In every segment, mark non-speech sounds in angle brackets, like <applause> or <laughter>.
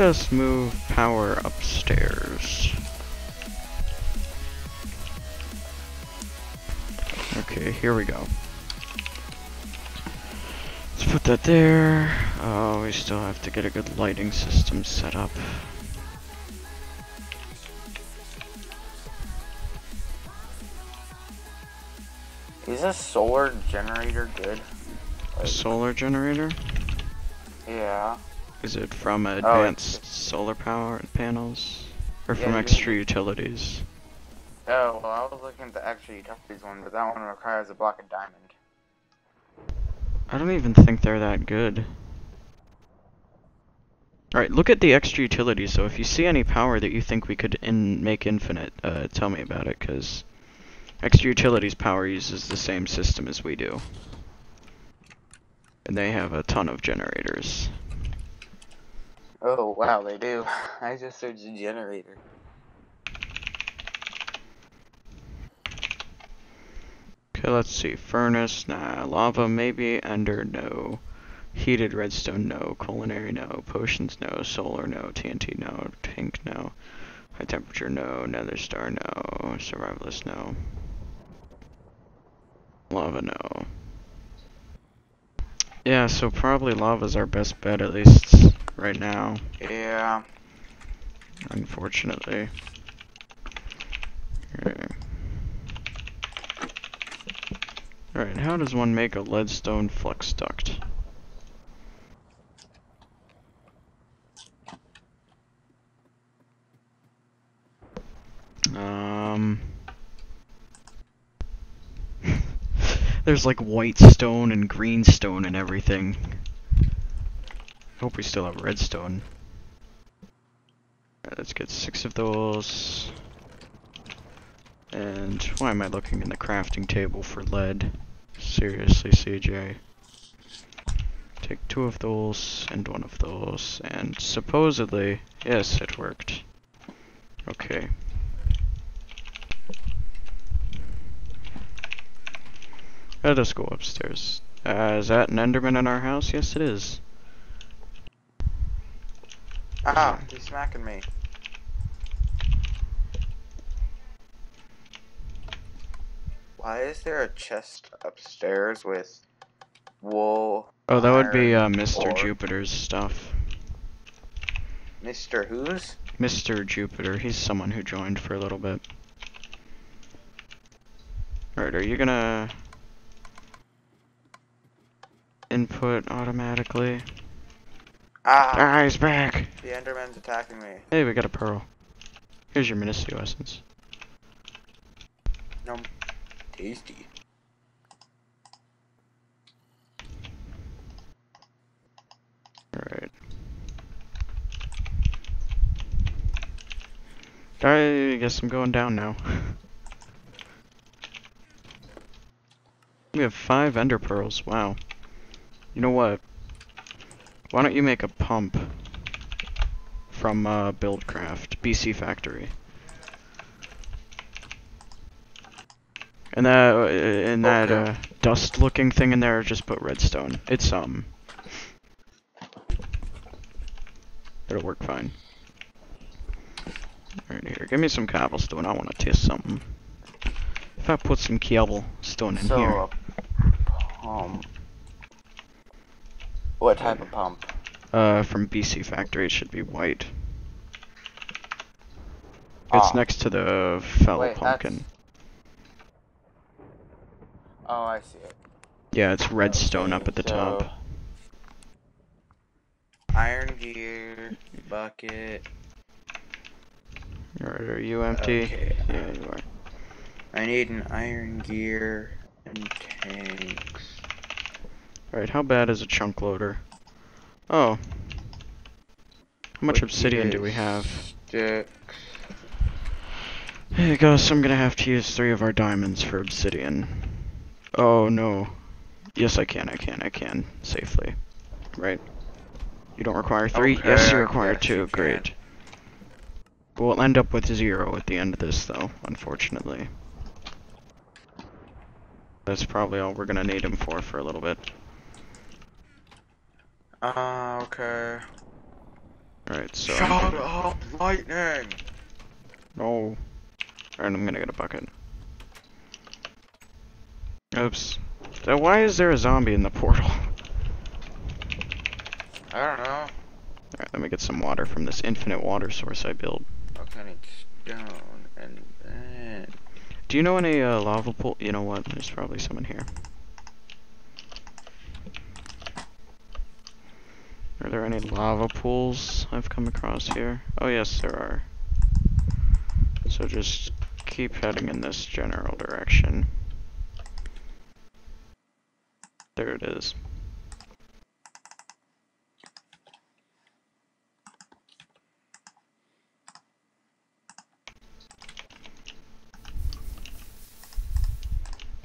let us move power upstairs. Okay, here we go. Let's put that there. Oh, we still have to get a good lighting system set up. Is a solar generator good? A solar generator? Yeah. Is it from Oh, advanced solar power panels? Or Yeah, from extra utilities? Oh, well, I was looking at the extra utilities one, but that one requires a block of diamond. I don't even think they're that good. Alright, look at the extra utilities, so if you see any power that you think we could in make infinite, uh, tell me about it, because extra utilities power uses the same system as we do. And they have a ton of generators. Oh, wow, they do. <sighs> I just searched the generator. Okay, let's see. Furnace, nah. Lava, maybe. Ender, no. Heated redstone, no. Culinary, no. Potions, no. Solar, no. TNT, no. Pink, no. High temperature, no. Nether star, no. Survivalist, no. Lava, no. Yeah, so probably lava's our best bet, at least right now, Yeah. unfortunately. Okay. Alright, how does one make a leadstone flux duct? Um... <laughs> There's like white stone and green stone and everything. Hope we still have redstone. Let's get six of those. And why am I looking in the crafting table for lead? Seriously, CJ. Take two of those and one of those, and supposedly, yes, it worked. Okay. Let us go upstairs. Uh, is that an Enderman in our house? Yes, it is. Ah, he's smacking me. Why is there a chest upstairs with wool? Oh, that would be uh, Mr. Jupiter's stuff. Mr. Who's? Mr. Jupiter, he's someone who joined for a little bit. Alright, are you gonna input automatically? Ah, Ah, he's back! the Enderman's attacking me. Hey, we got a pearl. Here's your Ministry essence. Nom. Tasty. Alright. I guess I'm going down now. <laughs> we have five ender pearls, wow. You know what? Why don't you make a pump from uh, Buildcraft, BC Factory? And that, uh, and that Okay. uh, dust-looking thing in there, just put redstone. It's um, it'll work fine. Alright, here, give me some cobblestone. I want to test something. If I put some cobblestone in so, here, a pump. What type of pump? uh, from BC Factory, it should be white. It's Ah. next to the fellow Wait, pumpkin. that's- Oh, I see it. Yeah, it's redstone up at the so- top. Iron gear, bucket. Alright, are you empty? Okay. Yeah, you are. I need an iron gear and tanks. Alright, how bad is a chunk loader? Oh. How much What obsidian do we have? Sticks. There you go, so I'm gonna have to use three of our diamonds for obsidian. Oh no. Yes, I can, I can, I can. Safely. Right? You don't require three? yes, you require yes, two. you. Great. We'll end up with zero at the end of this, though, unfortunately. That's probably all we're gonna need him for for a little bit. Uh, okay. Alright, so. I'm Shut gonna- up, lightning! No. Alright, I'm gonna get a bucket. Oops. So why is there a zombie in the portal? <laughs> I don't know. Alright, let me get some water from this infinite water source I built. Okay, I need stone and then. Do you know any uh, lava pool? You know what? There's probably someone here. Are there any lava pools I've come across here? Oh yes, there are. So just keep heading in this general direction. There it is.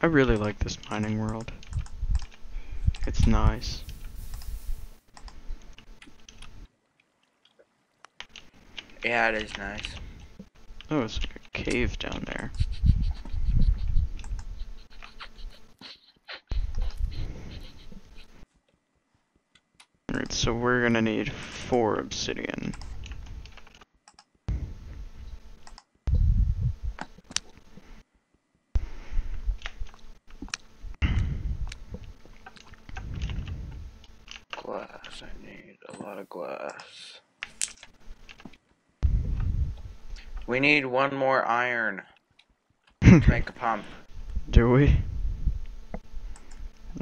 I really like this mining world. It's nice. Yeah, it is nice. Oh, it's like a cave down there. Alright, so we're gonna need four obsidian. Glass, I need a lot of glass. We need one more iron to <laughs> make a pump. Do we?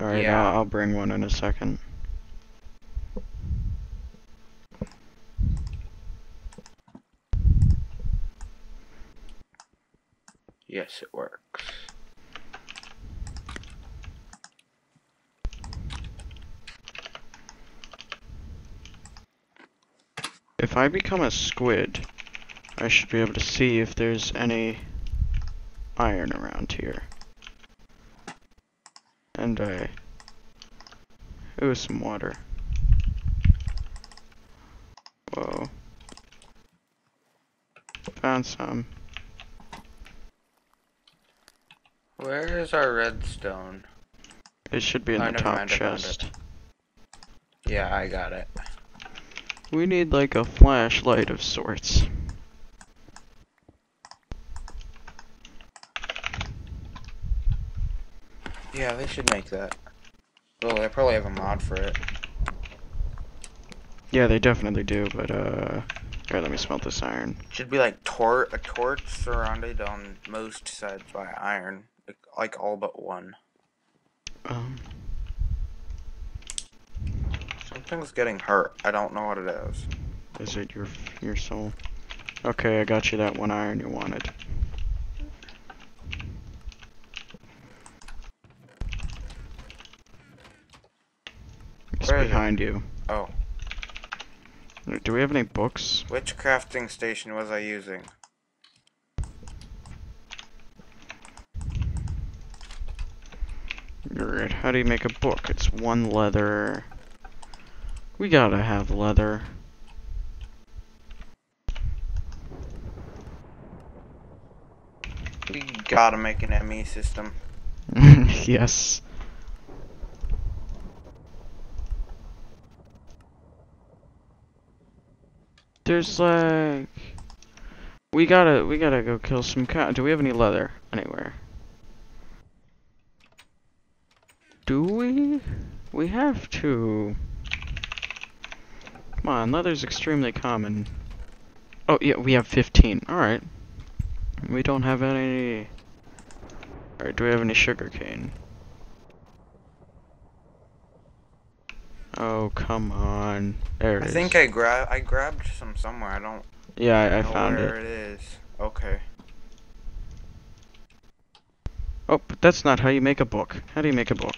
Alright, Yeah. I'll, I'll bring one in a second. Yes, it works. If I become a squid, I should be able to see if there's any iron around here. And I... Ooh, some water. Whoa. Found some. Where is our redstone? It should be in Oh, the top mind, I chest. Yeah, I got it. We need like a flashlight of sorts. Yeah, they should make that. Well, they probably have a mod for it. Yeah, they definitely do, but uh... Alright, let me smelt this iron. Should be like tor a torch surrounded on most sides by iron, like, like all but one. Um, Something's getting hurt. I don't know what it is. is it your your soul? Okay, I got you that one iron you wanted. Where behind you. Oh, Do we have any books? which crafting station was I using? Alright, how do you make a book? It's one leather. We gotta have leather. We gotta make an ME system. <laughs> yes. There's like we gotta we gotta go kill some cow. Do we have any leather anywhere? Do we? We have to. Come on, leather's extremely common. Oh yeah, we have 15. All right. We don't have any. Alright, do we have any sugar Oh, come on. There it I is. think I grab I grabbed some somewhere. I don't Yeah, I, I found where it. it is. Okay. Oh, but that's not how you make a book. How do you make a book?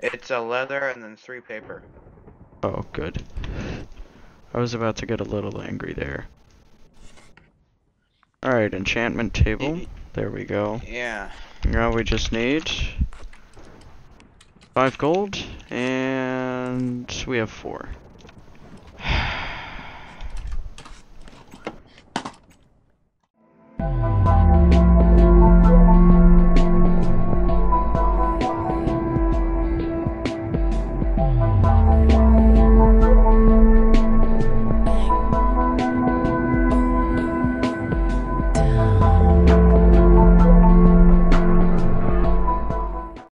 It's a leather and then three paper. Oh, good. I was about to get a little angry there. Alright, enchantment table. There we go. Yeah. Now we just need Five gold, and we have four.